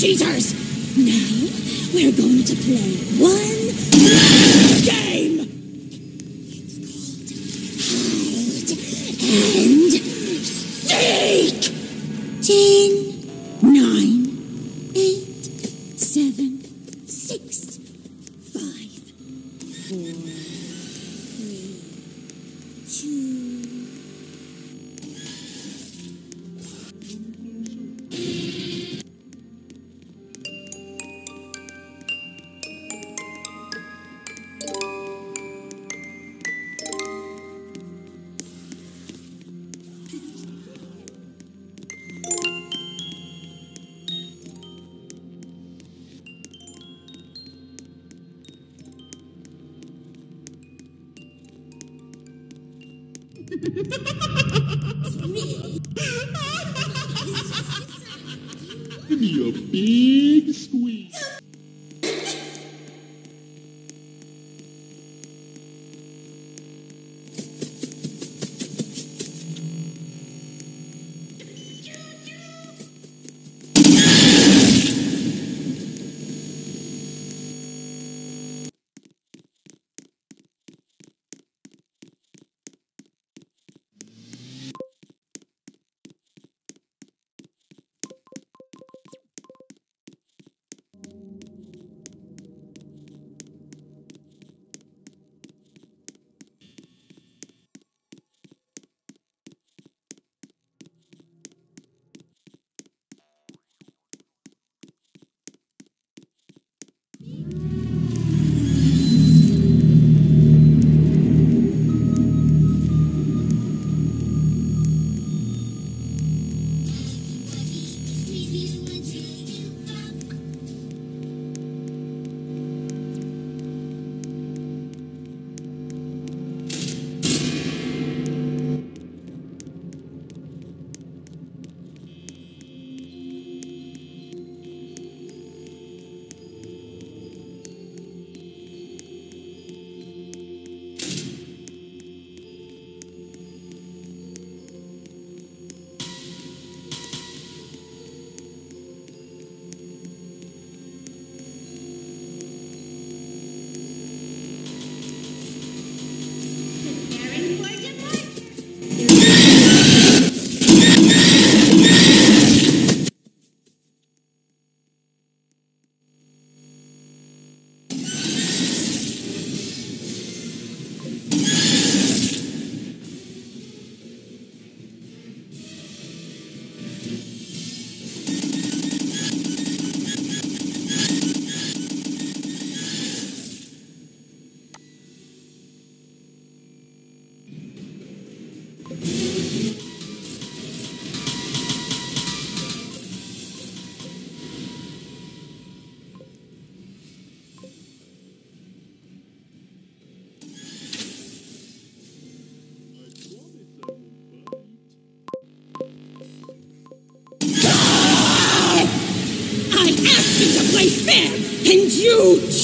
cheaters! Now, we're going to play one game! It's called Hide and Give me a big squeeze.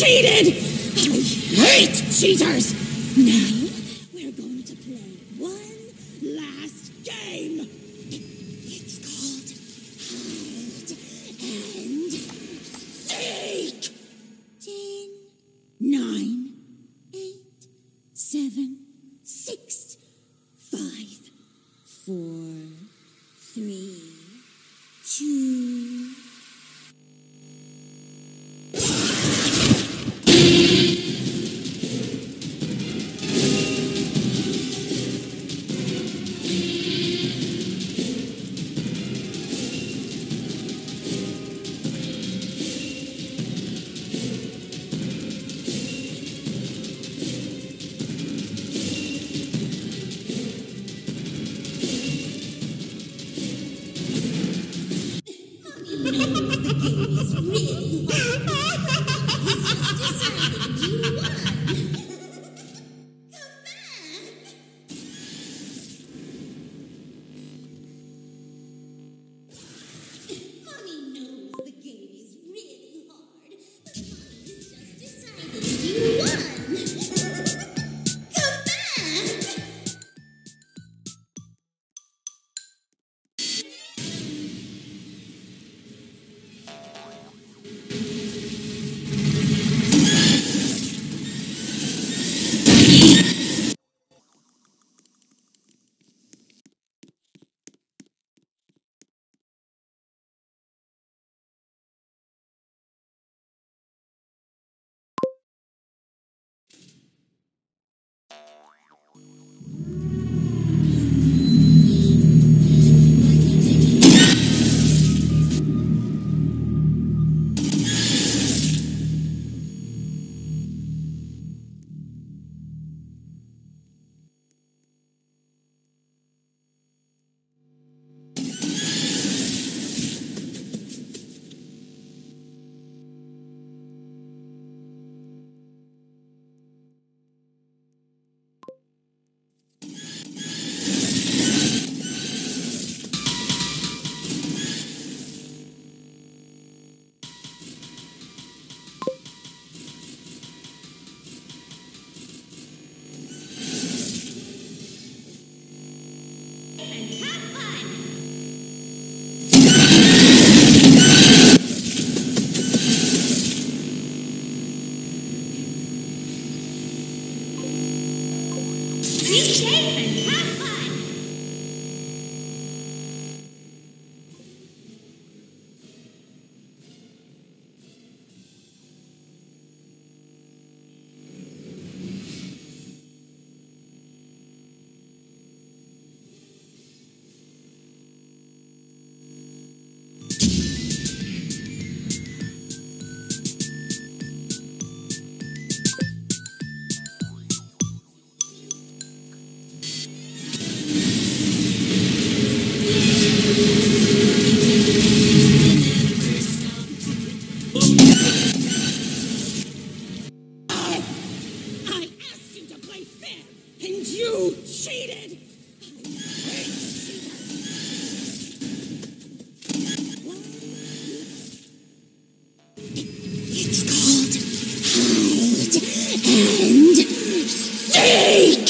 cheated! I hate cheaters! enchantment. and seek.